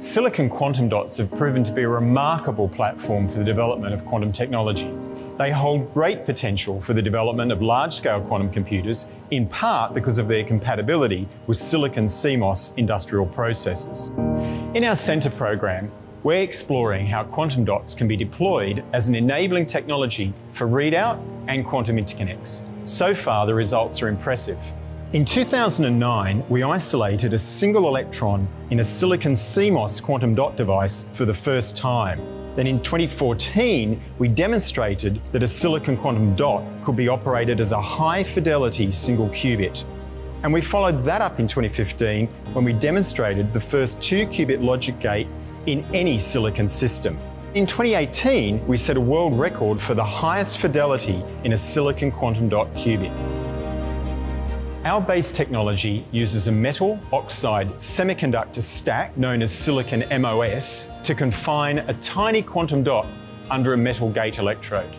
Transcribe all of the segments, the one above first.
Silicon quantum dots have proven to be a remarkable platform for the development of quantum technology. They hold great potential for the development of large-scale quantum computers, in part because of their compatibility with silicon CMOS industrial processes. In our centre program, we're exploring how quantum dots can be deployed as an enabling technology for readout and quantum interconnects. So far, the results are impressive. In 2009, we isolated a single electron in a silicon CMOS quantum dot device for the first time. Then in 2014, we demonstrated that a silicon quantum dot could be operated as a high fidelity single qubit. And we followed that up in 2015 when we demonstrated the first two qubit logic gate in any silicon system. In 2018, we set a world record for the highest fidelity in a silicon quantum dot qubit. Our base technology uses a metal oxide semiconductor stack known as silicon MOS to confine a tiny quantum dot under a metal gate electrode.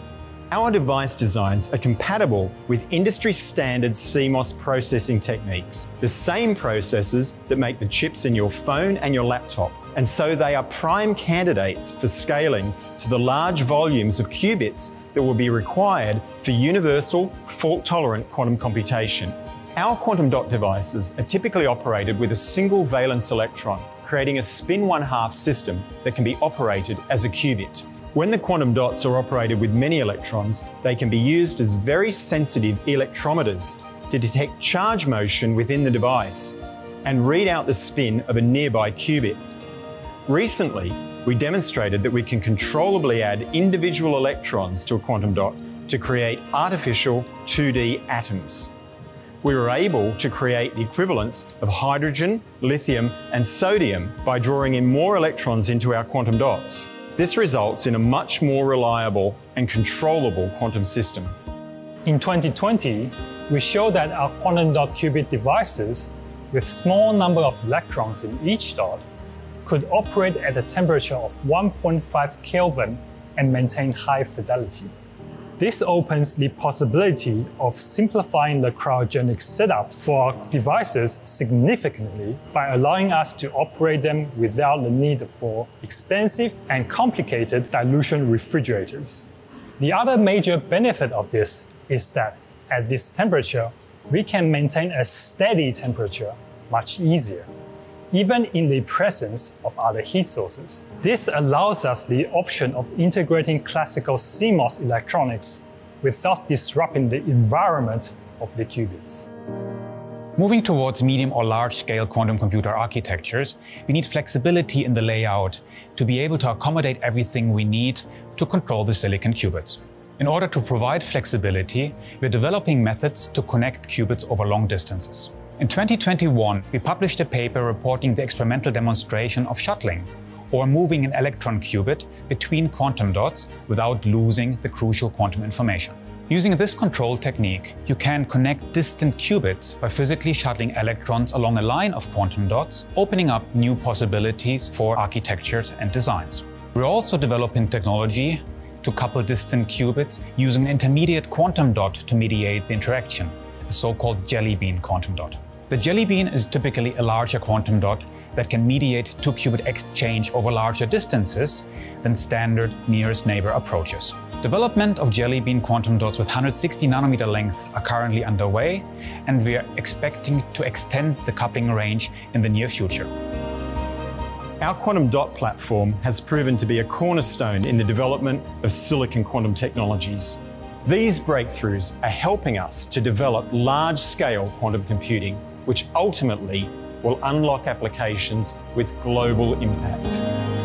Our device designs are compatible with industry standard CMOS processing techniques, the same processors that make the chips in your phone and your laptop. And so they are prime candidates for scaling to the large volumes of qubits that will be required for universal, fault tolerant quantum computation. Our quantum dot devices are typically operated with a single valence electron, creating a spin one half system that can be operated as a qubit. When the quantum dots are operated with many electrons, they can be used as very sensitive electrometers to detect charge motion within the device and read out the spin of a nearby qubit. Recently, we demonstrated that we can controllably add individual electrons to a quantum dot to create artificial 2D atoms we were able to create the equivalents of hydrogen, lithium, and sodium by drawing in more electrons into our quantum dots. This results in a much more reliable and controllable quantum system. In 2020, we showed that our quantum dot qubit devices with small number of electrons in each dot could operate at a temperature of 1.5 Kelvin and maintain high fidelity. This opens the possibility of simplifying the cryogenic setups for our devices significantly by allowing us to operate them without the need for expensive and complicated dilution refrigerators. The other major benefit of this is that at this temperature, we can maintain a steady temperature much easier even in the presence of other heat sources. This allows us the option of integrating classical CMOS electronics without disrupting the environment of the qubits. Moving towards medium or large scale quantum computer architectures, we need flexibility in the layout to be able to accommodate everything we need to control the silicon qubits. In order to provide flexibility, we're developing methods to connect qubits over long distances. In 2021, we published a paper reporting the experimental demonstration of shuttling, or moving an electron qubit between quantum dots without losing the crucial quantum information. Using this control technique, you can connect distant qubits by physically shuttling electrons along a line of quantum dots, opening up new possibilities for architectures and designs. We're also developing technology to couple distant qubits using an intermediate quantum dot to mediate the interaction, a so-called jelly bean quantum dot. The jelly bean is typically a larger quantum dot that can mediate two-qubit exchange over larger distances than standard nearest neighbor approaches. Development of jelly bean quantum dots with 160 nanometer length are currently underway, and we are expecting to extend the coupling range in the near future. Our quantum dot platform has proven to be a cornerstone in the development of silicon quantum technologies. These breakthroughs are helping us to develop large-scale quantum computing which ultimately will unlock applications with global impact.